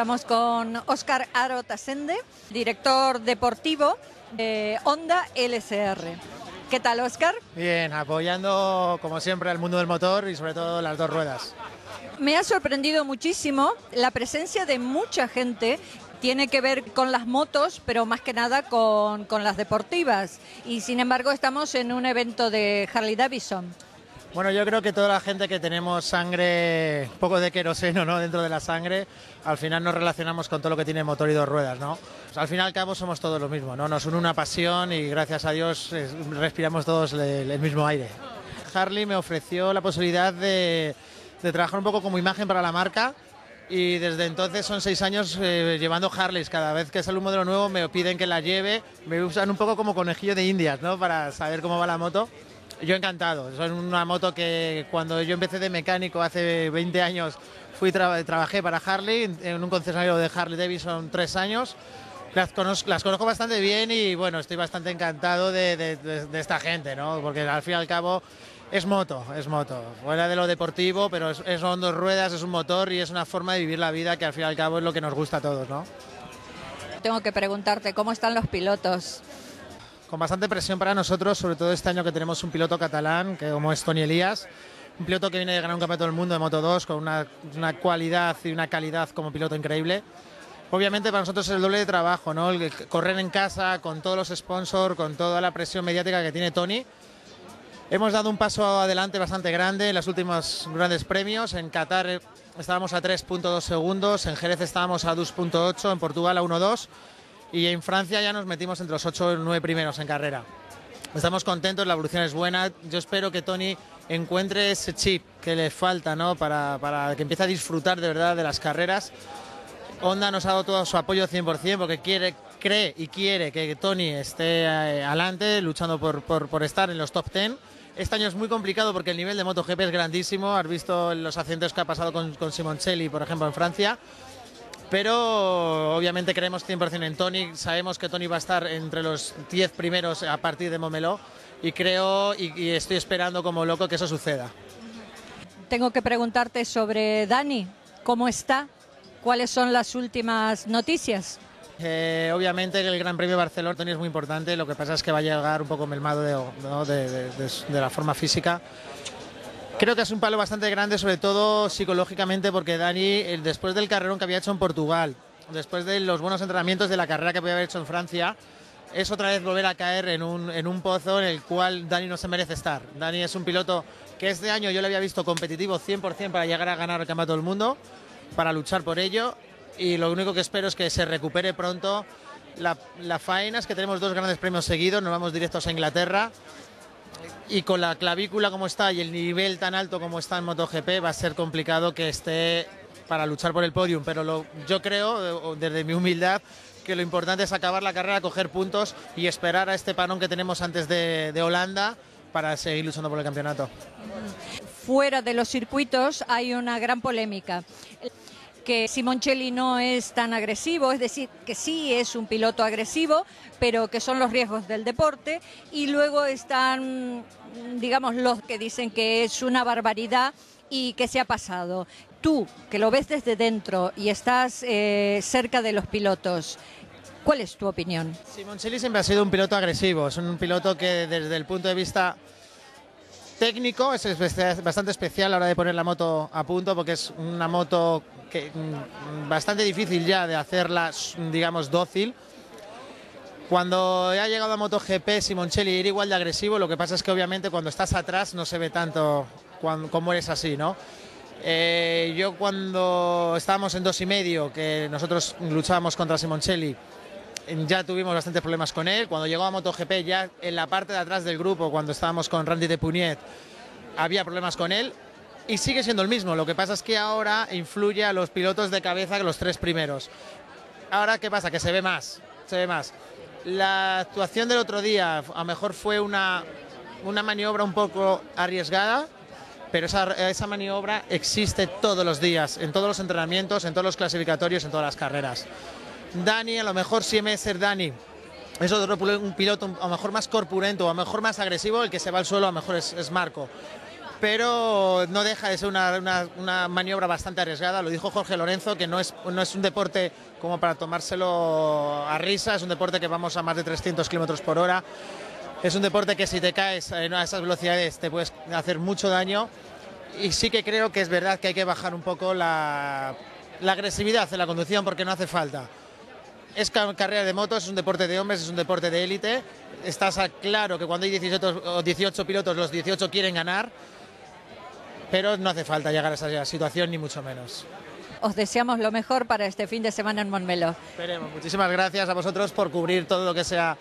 Estamos con Óscar Aro Tasende, director deportivo de Honda LSR. ¿Qué tal, Óscar? Bien, apoyando como siempre al mundo del motor y sobre todo las dos ruedas. Me ha sorprendido muchísimo la presencia de mucha gente tiene que ver con las motos, pero más que nada con, con, las deportivas. Y sin embargo estamos en un evento de Harley Davidson. Bueno, yo creo que toda la gente que tenemos sangre, un poco de queroseno ¿no? dentro de la sangre, al final nos relacionamos con todo lo que tiene motor y dos ruedas. ¿no? al fin y al cabo somos todos lo mismo, ¿no? nos une una pasión y gracias a Dios respiramos todos el, mismo aire. Harley me ofreció la posibilidad de, de trabajar un poco como imagen para la marca y desde entonces son seis años eh, llevando Harleys. Cada vez que sale un modelo nuevo me piden que la lleve, me usan un poco como conejillo de indias, ¿no? Para saber cómo va la moto. Yo encantado, es una moto que cuando yo empecé de mecánico hace 20 años fui trabajé para Harley en un concesionario de Harley Davidson tres años. Las conozco, las conozco bastante bien y bueno, estoy bastante encantado de, de, esta gente, ¿no? Porque al fin y al cabo es moto, es moto. Fuera de lo deportivo, pero es, son dos ruedas, es un motor y es una forma de vivir la vida que al fin y al cabo es lo que nos gusta a todos, ¿no? Tengo que preguntarte, ¿cómo están los pilotos? Con bastante presión para nosotros, sobre todo este año que tenemos un piloto catalán, que como es Tony Elías, un piloto que viene de ganar un campeonato del mundo de Moto 2 con una, una cualidad y una calidad como piloto increíble. Obviamente para nosotros es el doble de trabajo, ¿no? El correr en casa con todos los sponsors, con toda la presión mediática que tiene Tony. Hemos dado un paso adelante bastante grande en los últimos grandes premios. En Qatar eh, estábamos a 3.2 segundos, en Jerez estábamos a 2.8, en Portugal a 1.2 y en Francia ya nos metimos entre los 8 o 9 primeros en carrera. Estamos contentos, la evolución es buena. Yo espero que Tony encuentre ese chip que le falta ¿no? para, para que empiece a disfrutar de verdad de las carreras. Honda nos ha dado todo su apoyo 100% porque quiere, cree y quiere que Tony esté eh, adelante, luchando por, por, por, estar en los top 10. Este año es muy complicado porque el nivel de MotoGP es grandísimo. Has visto los accidentes que ha pasado con, con Simoncelli, por ejemplo, en Francia pero obviamente creemos 100% en Tony, sabemos que Tony va a estar entre los 10 primeros a partir de Momeló y creo y, estoy esperando como loco que eso suceda. Tengo que preguntarte sobre Dani, ¿cómo está? ¿Cuáles son las últimas noticias? Eh, obviamente el Gran Premio de Barcelona Tony es muy importante, lo que pasa es que va a llegar un poco melmado de la forma física Creo que es un palo bastante grande, sobre todo psicológicamente, porque Dani, después del carrerón que había hecho en Portugal, después de los buenos entrenamientos de la carrera que podía haber hecho en Francia, es otra vez volver a caer en un, en un pozo en el cual Dani no se merece estar. Dani es un piloto que este año yo le había visto competitivo 100% para llegar a ganar el Campeonato del Mundo, para luchar por ello, y lo único que espero es que se recupere pronto. La, la faena es que tenemos dos grandes premios seguidos, nos vamos directos a Inglaterra y con la clavícula como está y el nivel tan alto como está en MotoGP va a ser complicado que esté para luchar por el podium, pero yo creo, desde mi humildad, que lo importante es acabar la carrera, coger puntos y esperar a este panón que tenemos antes de, Holanda para seguir luchando por el campeonato. Fuera de los circuitos hay una gran polémica que Simoncelli no es tan agresivo, es decir, que sí es un piloto agresivo, pero que son los riesgos del deporte. Y luego están, digamos, los que dicen que es una barbaridad y que se ha pasado. Tú, que lo ves desde dentro y estás eh, cerca de los pilotos, ¿cuál es tu opinión? Simoncelli siempre ha sido un piloto agresivo, es un piloto que desde el punto de vista técnico es bastante especial a la hora de poner la moto a punto porque es una moto que, mm, bastante difícil ya de hacerla, digamos, dócil. Cuando ha llegado a MotoGP, Simoncelli era igual de agresivo, lo que pasa es que obviamente cuando estás atrás no se ve tanto como eres así, ¿no? Eh, yo cuando estábamos en dos y medio, que nosotros luchábamos contra Simoncelli, ya tuvimos bastantes problemas con él. Cuando llegó a MotoGP, ya en la parte de atrás del grupo, cuando estábamos con Randy de Puniet, había problemas con él y sigue siendo el mismo. Lo que pasa es que ahora influye a los pilotos de cabeza que los tres primeros. Ahora, ¿qué pasa? Que se ve más, se ve más. La actuación del otro día a lo mejor fue una, una maniobra un poco arriesgada, pero esa, esa maniobra existe todos los días, en todos los entrenamientos, en todos los clasificatorios, en todas las carreras. Dani, a lo mejor si es ser Dani, es otro un piloto a lo mejor más corpulento, a lo mejor más agresivo, el que se va al suelo a lo mejor es, es Marco pero no deja de ser una, una, una, maniobra bastante arriesgada. Lo dijo Jorge Lorenzo, que no es, no es un deporte como para tomárselo a risa, es un deporte que vamos a más de 300 kilómetros por hora. Es un deporte que si te caes a esas velocidades te puedes hacer mucho daño. Y sí que creo que es verdad que hay que bajar un poco la, la agresividad en la conducción porque no hace falta. Es carrera de motos, es un deporte de hombres, es un deporte de élite. Estás claro que cuando hay 17 o 18 pilotos, los 18 quieren ganar pero no hace falta llegar a esa situación ni mucho menos. Os deseamos lo mejor para este fin de semana en Montmeló. Esperemos. Muchísimas gracias a vosotros por cubrir todo lo que sea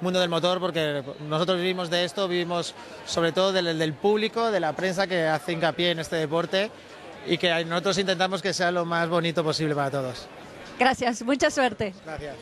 mundo del motor, porque nosotros vivimos de esto, vivimos sobre todo del, del público, de la prensa que hace hincapié en este deporte y que nosotros intentamos que sea lo más bonito posible para todos. Gracias, mucha suerte. Gracias.